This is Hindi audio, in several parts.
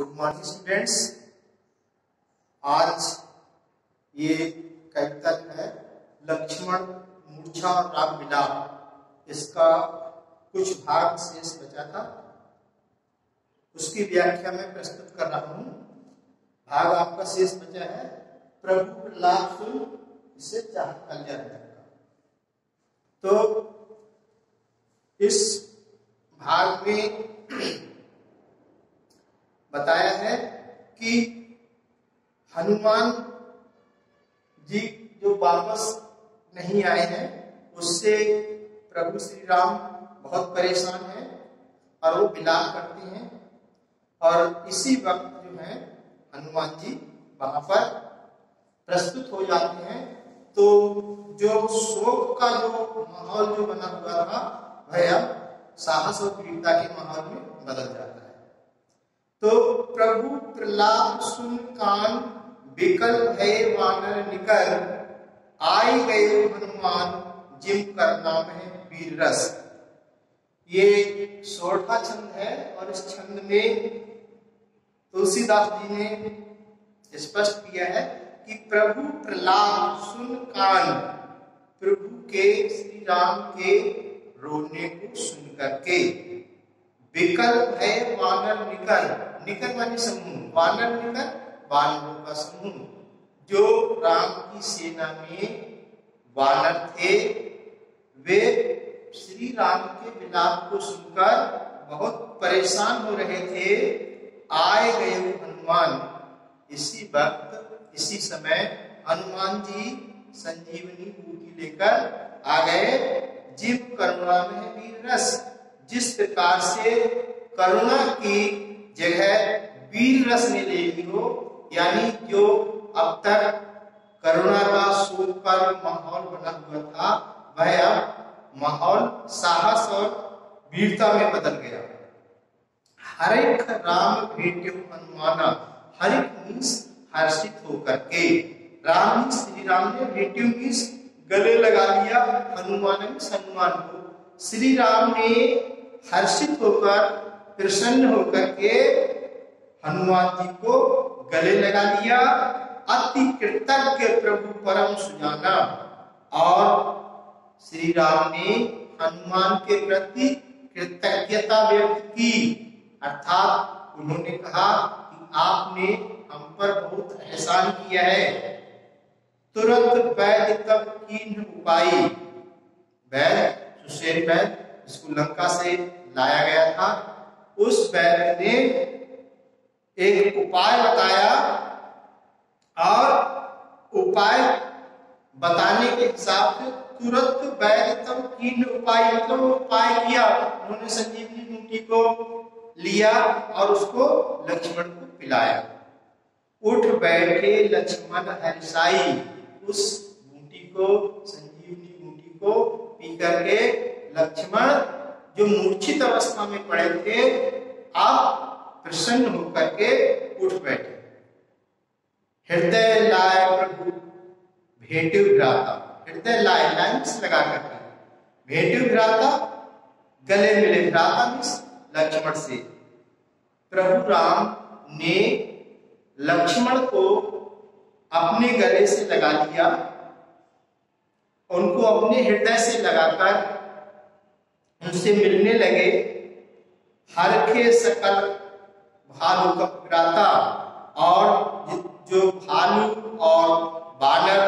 गुड मॉर्निंग स्टूडेंट्स आज ये कविता है लक्ष्मण, मूर्छा और राग मिलाप इसका कुछ भाग शेष बचा था। उसकी व्याख्या में प्रस्तुत कर रहा हूँ। भाग आपका शेष बचा है। प्रभु प्रहलाद सुन, इसे चाह कल्याण का तो इस भाग में बताया है कि हनुमान जी जो वापस नहीं आए हैं, उससे प्रभु श्री राम बहुत परेशान हैं और वो विलाप करते हैं। और इसी वक्त जो है, हनुमान जी वहाँ पर प्रस्तुत हो जाते हैं। तो जो शोक का जो माहौल जो बना हुआ था, वह साहस और वीरता के माहौल में बदल जाता है। तो प्रभु प्रहलाद सुन कान विकल है वानर निकर आई गए हनुमान, जिम कर नाम है वीर रस। ये सोठा छंद है और इस छंद में तुलसीदास जी ने स्पष्ट किया है कि प्रभु प्रहलाद सुन कान प्रभु के श्री राम के रोने को सुन करके विकल्प है वानर निकर निकर माने समूह वानर निकर वानरों का समूह। जो राम की सेना में वानर थे, वे श्री राम के विलाप को सुनकर बहुत परेशान हो रहे थे। आए गए हनुमान। इसी वक्त, इसी समय हनुमान जी संजीवनी बूटी लेकर आ गए। जीव करुणा में वीर रस, जिस प्रकार से करुणा की जगह वीर रस ने ले ली हो, यानी जो अब तक करुणा का शोक का माहौल बना हुआ था, वह अब माहौल साहस और वीरता में बदल गया। हरेक राम भेट्यो हनुमाना हरेक मीन्स हर्षित होकर के, राम श्री राम ने भेट्यो मीन्स गले लगा लिया हनुमान हनुमान को। श्री राम ने हर्षित होकर प्रसन्न होकर के हनुमान जी को गले लगा लिया। अति कृतज्ञ प्रभु परम सुजाना और श्री राम ने हनुमान के प्रति कृतज्ञता व्यक्त की। अर्थात उन्होंने कहा कि आपने हम पर बहुत एहसान किया है। तुरंत वैद तब कीन उपाय। वैद सुशेन वैद जिसको लंका से लाया गया था उस वैद ने एक उपाय बताया और उपाय बताने के हिसाब से तुरंत वैद तब उपाय मतलब उपाय किया। उन्होंने संजीवनी बूटी को लिया और उसको लक्ष्मण को पिलाया। उठ बैठे लक्ष्मण हरिसाई उस बूटी को, संजीवनी बूटी को पी करके लक्ष्मण जो मूर्छित अवस्था में पड़े थे, आप प्रसन्न होकर के उठ बैठे। हृदय लाए प्रभु, भेटु भ्राता। हृदय लाए लाइन्स लगा करके भेटु भ्राता, गले मिले भ्राता मिस लक्ष्मण से। प्रभु राम ने लक्ष्मण को अपने गले से लगा लिया। उनको अपने हृदय से लगाकर उनसे मिलने लगे। हर के सकल भालू का पिराता और जो भालू और बानर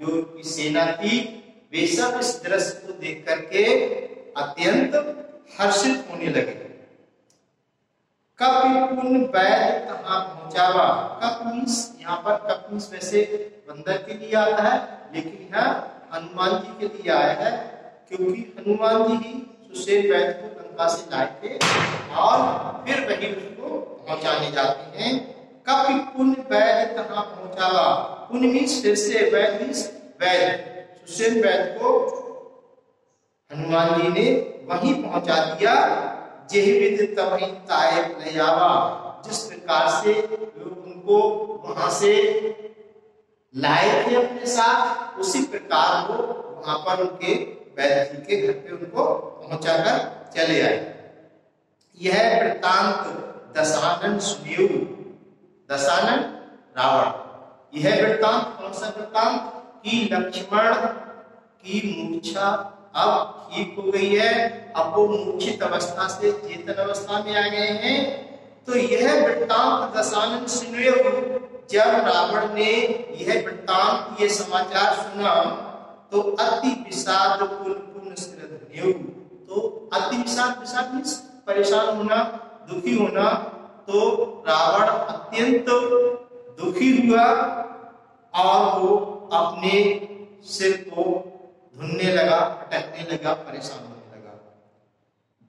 जो की सेना थी, वे सब इस दृश्य को देख करके अत्यंत हर्षित होने लगे। कप पुण्य वैद कहाँ पहुंचावा? कप मीन्स यहाँ पर कप मीन्स वैसे बंदर के लिए आता है, लेकिन यहाँ हनुमान जी के लिए आया है, क्योंकि हनुमान जी ही सुशेन वैद को लंका से लाए थे और फिर वही उसको पहुँचाने जाते हैं। कप पुण्य वैद कहाँ पहुंचावा पुण्य मीन्स फिर से वैद मीन्स वैद सुशेन वैद को हनुमान जी ने वहीं पहुँचा दिया जिस प्रकार से लोग उनको वहाँ से लाए थे अपने साथ, उसी प्रकार वो वहाँ पर उनके वैद्य जी के घर पे उनको पहुंचाकर चले आए। यह वृतांत दशानन सुनेव दशानन रावण। यह वृत्तांत, कौन सा वृत्तांत? कि लक्ष्मण की मूर्छा अब ठीक हो गई है अब वो मूर्छित अवस्था से चेतन अवस्था में आ गए हैं। तो यह वृत्तांत दशानन सुनेव जब रावण ने यह वृत्तांत, ये समाचार सुना तो अति विषाद तो अति विषाद विषाद मीन्स परेशान होना, दुखी होना तो रावण अत्यंत दुखी हुआ और वो अपने सिर को धुनने लगा, अटकने लगा, परेशान होने लगा।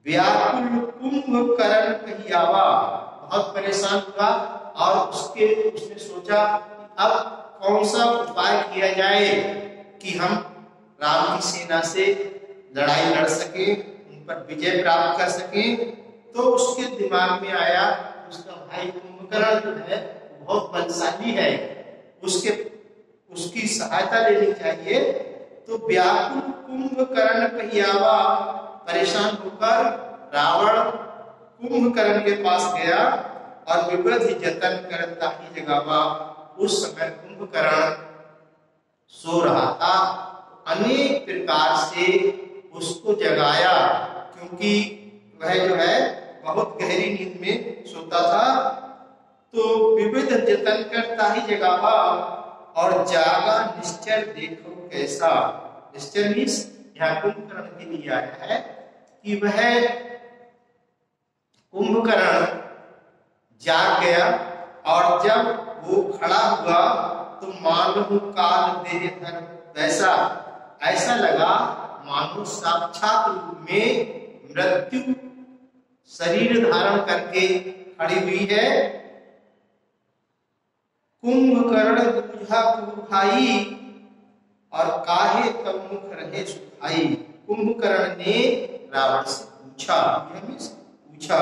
व्याकुल कुंभकर्ण कहियावा, बहुत परेशान हुआ और उसके, उसने सोचा अब कौन सा उपाय किया जाए? कि हम राम की सेना से लड़ाई लड़ सके, उन पर विजय प्राप्त कर सके। तो उसके दिमाग में आया, उसका भाई कुंभकर्ण जो है, बहुत बलशाली है। उसके, उसकी सहायता लेनी चाहिए। तो व्याकुल कुंभकर्ण पहियावा परेशान होकर रावण कुंभकर्ण के पास गया और विवृत जतन करता ही जगावा। उस समय कुंभकर्ण सो रहा था। अनेक प्रकार से उसको जगाया, क्योंकि वह जो है, बहुत गहरी नींद में सोता था। तो विविध जतन करता ही जगावा और जागा निश्चर देखो कैसा। निश्चर मीन्स कुंभकर्ण के लिए आया है कि वह कुंभकर्ण जाग गया। और जब वो खड़ा हुआ तो मानो काल देह धर्म वैसा, ऐसा लगा मानो साक्षात रूप में मृत्यु शरीर धारण करके खड़ी हुई है। कुंभकर्ण बुझा कुखाई और काहे तब मुख रहे सुखाई। कुंभकर्ण ने रावण से पूछा पूछा?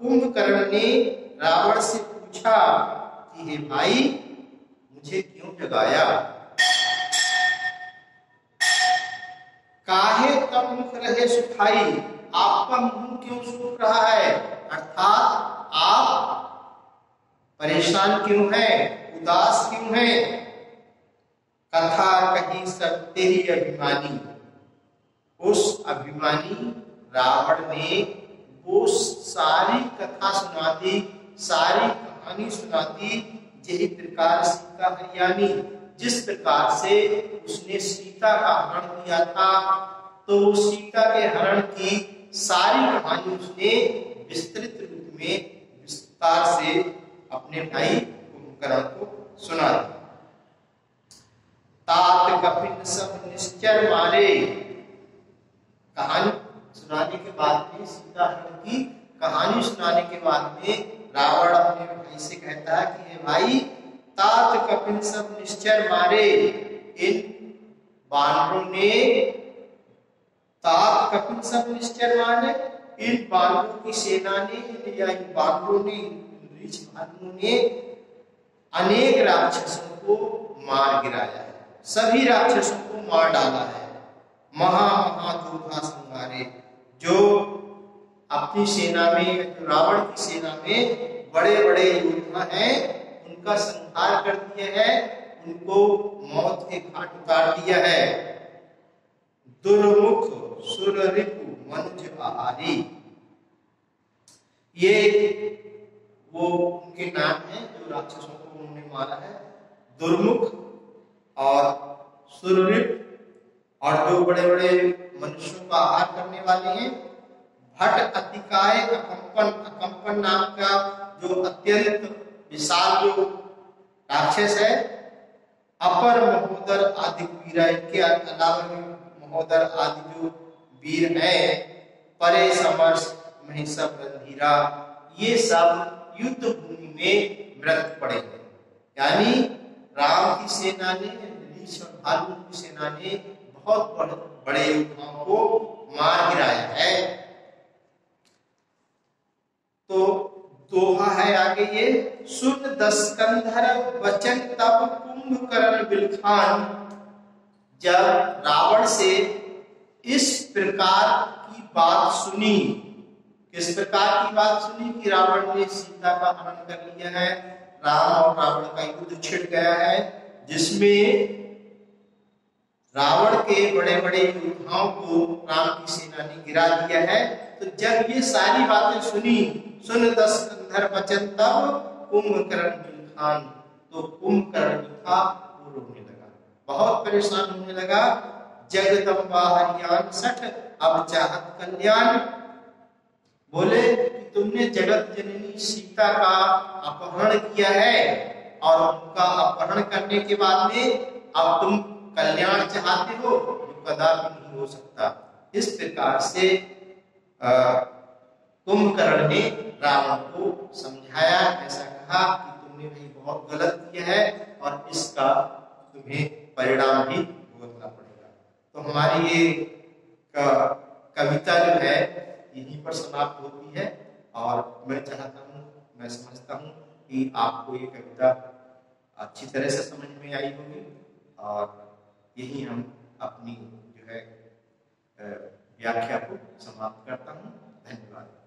कुंभकर्ण ने रावण से पूछा कि हे भाई, मुझे क्यों जगाया? काहे तब मुख रहे सुखाई? आपका मुँह क्यों सूख रहा है? अर्थात आप परेशान क्यों है? उदास क्यों है? कथा कही सब तेरी अभिमानी। उस अभिमानी रावण ने वो सारी कथा सुना दी सारी कहानी सुनाती, यही प्रकार सीता हरियाणी। जिस प्रकार से उसने सीता का हरण किया था तो सीता के हरण की सारी कहानी उसने विस्तृत रूप में विस्तार से अपने भाई कुंभकर्ण को सुना तात कपिन सब निश्चर मारे। कहानी सुनाने के बाद में सीता हरण की कहानी सुनाने के बाद में रावण अपने भाई से कहता है कि ये भाई, तात कपिल सब निश्चर मारे। इन बानरों ने तात कपिल सब निश्चर मारे। इन बानरों की सेना ने या इन बानरों ने ऋष भालुओं ने अनेक राक्षसों को मार गिराया है। सभी राक्षसों को मार डाला है। महा महादुर्गा संहारे जो अपनी सेना में, रावण की सेना में बड़े बड़े योद्धा हैं, उनका संहार कर दिया है, उनको मौत के घाट उतार दिया है। दुर्मुख सुर रिपु मनुज आहारी ये वो उनके नाम है, जो राक्षसों को उन्होंने मारा है। दुर्मुख और सुररिप और जो बड़े बड़े मनुष्यों का आहार करने वाले हैं। हट अतिकाय अकंपन अकंपन नाम का जो अत्यंत विशाल जो राक्षस है, अपर महोदर आदि वीर इनके अलावा महोदर आदि जो वीर है, परे समर्श महिषभ रणधीरा ये सब युद्ध भूमि में मृत पड़े हैं। यानी राम की सेना ने भालू की सेना ने बहुत बड़े युद्धाओं को मार गिराया है तो दोहा ये सुन दस्कंधर वचन तब कुंभकर्ण बिलखान। जब रावण से इस प्रकार की बात सुनी, किस प्रकार की बात सुनी कि रावण ने सीता का हरण कर लिया है, राम और रावण का युद्ध छिड़ गया है, जिसमें रावण के बड़े बड़े योद्धाओं को राम की सेना ने गिरा दिया है। तो जब ये सारी बातें सुनी, सुन दस कंधर बचन तब कुंभकर्ण खान तो कुंभकर्ण था वो रोने लगा। बहुत परेशान होने लगा। जगदम्बा हरियाण सठ, अब चाहत कल्याण। बोले कि तुमने जगत जननी सीता का अपहरण किया है और उनका अपहरण करने के बाद में अब तुम कल्याण चाहते हो जो कदापि नहीं हो सकता। इस प्रकार से कुंभकर्ण ने रावण को समझाया, ऐसा कहा कि तुमने भी बहुत गलत किया है और इसका तुम्हें परिणाम भी भुगतना पड़ेगा। तो हमारी ये कविता जो है यहीं पर समाप्त होती है और मैं चाहता हूँ, मैं समझता हूँ कि आपको ये कविता अच्छी तरह से समझ में आई होगी और यही हम अपनी जो है व्याख्या को समाप्त करता हूँ। धन्यवाद।